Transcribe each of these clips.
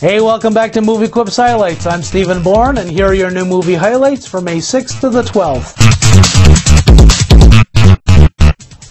Hey, welcome back to Movie Quips Highlights. I'm Stephen Bourne, and here are your new movie highlights for May 6th to the 12th.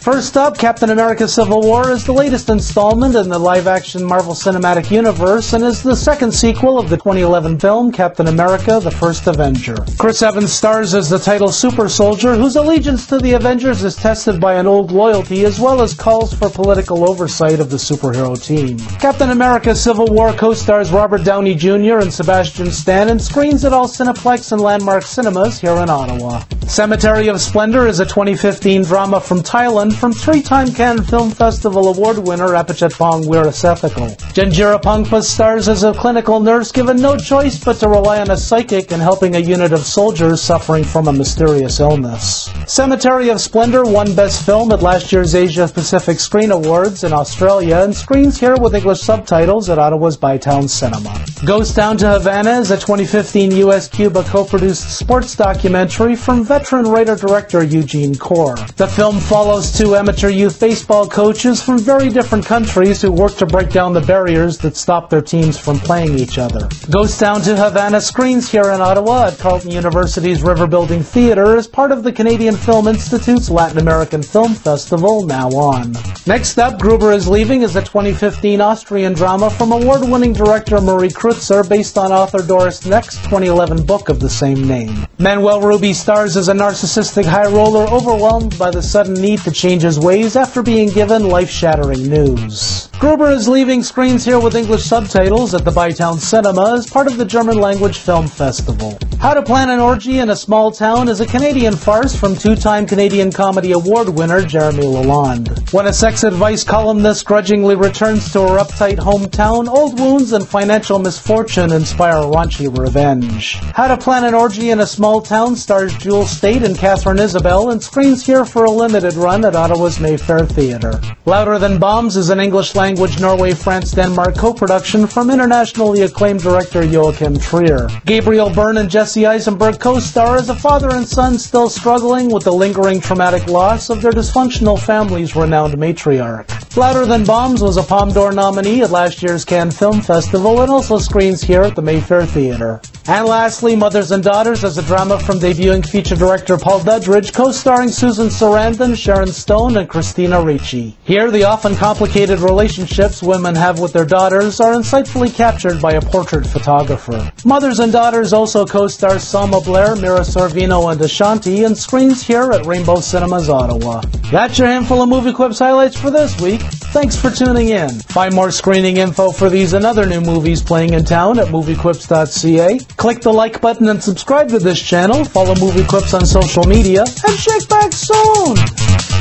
First up, Captain America Civil War is the latest installment in the live action Marvel Cinematic Universe and is the second sequel of the 2011 film Captain America The First Avenger. Chris Evans stars as the title super soldier whose allegiance to the Avengers is tested by an old loyalty as well as calls for political oversight of the superhero team. Captain America Civil War co stars Robert Downey Jr. and Sebastian Stan and screens at all Cineplex and Landmark cinemas here in Ottawa. Cemetery of Splendor is a 2015 drama from Thailand from three-time Cannes Film Festival award winner Apichatpong Weerasethakul. Jenjira Pongpas stars as a clinical nurse given no choice but to rely on a psychic in helping a unit of soldiers suffering from a mysterious illness. Cemetery of Splendor won Best Film at last year's Asia Pacific Screen Awards in Australia and screens here with English subtitles at Ottawa's Bytown Cinema. Ghost Town to Havana is a 2015 U.S.-Cuba co-produced sports documentary from veteran writer-director Eugene Corr. The film follows two amateur youth baseball coaches from very different countries who work to break down the barriers that stop their teams from playing each other. Ghost Town to Havana screens here in Ottawa at Carleton University's River Building Theatre as part of the Canadian Film Institute's Latin American Film Festival, now on. Next up, Gruber is Leaving is a 2015 Austrian drama from award-winning director Marie Kreutzer based on author Doris Knecht's 2011 book of the same name. Manuel Rubey stars as a narcissistic high roller overwhelmed by the sudden need to change his ways after being given life-shattering news. Gruber is leaving screens here with English subtitles at the Bytown Cinema as part of the German Language Film Festival. How to Plan an Orgy in a Small Town is a Canadian farce from two-time Canadian Comedy Award winner Jeremy Lalonde. When a sex advice columnist grudgingly returns to her uptight hometown, old wounds and financial misfortune inspire raunchy revenge. How to Plan an Orgy in a Small Town stars Jewel Staite and Katharine Isabelle and screens here for a limited run at Ottawa's Mayfair Theatre. Louder Than Bombs is an English language Norway, France, Denmark co-production from internationally acclaimed director Joachim Trier. Gabriel Byrne and Jesse Eisenberg co-star as a father and son still struggling with the lingering traumatic loss of their dysfunctional family's renowned matriarch. Louder Than Bombs was a Palme d'Or nominee at last year's Cannes Film Festival and also screens here at the Mayfair Theatre. And lastly, Mothers and Daughters is a drama from debuting feature director Paul Duddridge, co-starring Susan Sarandon, Sharon Stone, and Christina Ricci. Here, the often complicated relationships women have with their daughters are insightfully captured by a portrait photographer. Mothers and Daughters also co-stars Selma Blair, Mira Sorvino, and Ashanti, and screens here at Rainbow Cinemas Ottawa. That's your handful of Movie Quips highlights for this week. Thanks for tuning in. Find more screening info for these and other new movies playing in town at moviequips.ca. Click the like button and subscribe to this channel. Follow Movie Quips on social media. And check back soon.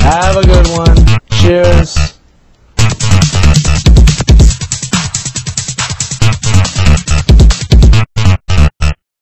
Have a good one. Cheers.